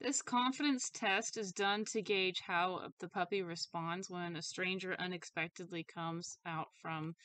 This confidence test is done to gauge how the puppy responds when a stranger unexpectedly comes out from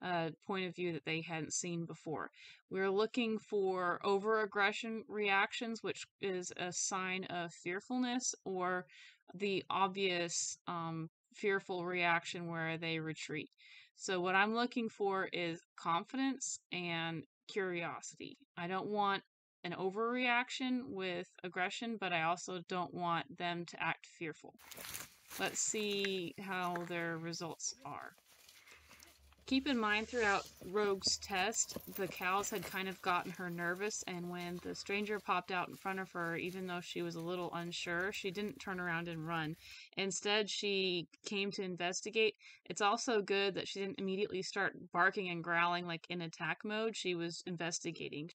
a point of view that they hadn't seen before. We're looking for overaggression reactions, which is a sign of fearfulness, or the obvious um, fearful reaction where they retreat. So, what I'm looking for is confidence and curiosity. I don't want an overreaction with aggression, but I also don't want them to act fearful. Let's see how their results are. Keep in mind throughout Rogue's test, the cows had kind of gotten her nervous, and when the stranger popped out in front of her, even though she was a little unsure, she didn't turn around and run. Instead, she came to investigate. It's also good that she didn't immediately start barking and growling like in attack mode. She was investigating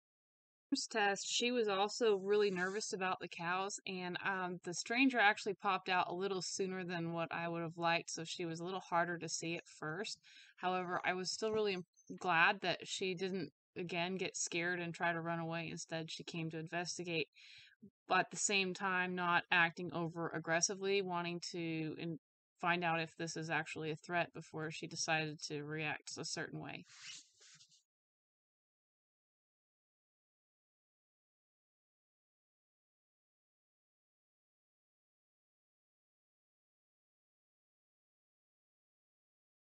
test, she was also really nervous about the cows, and um, the stranger actually popped out a little sooner than what I would have liked, so she was a little harder to see at first. However, I was still really glad that she didn't again get scared and try to run away. Instead, she came to investigate, but at the same time, not acting over aggressively, wanting to in- find out if this is actually a threat before she decided to react a certain way.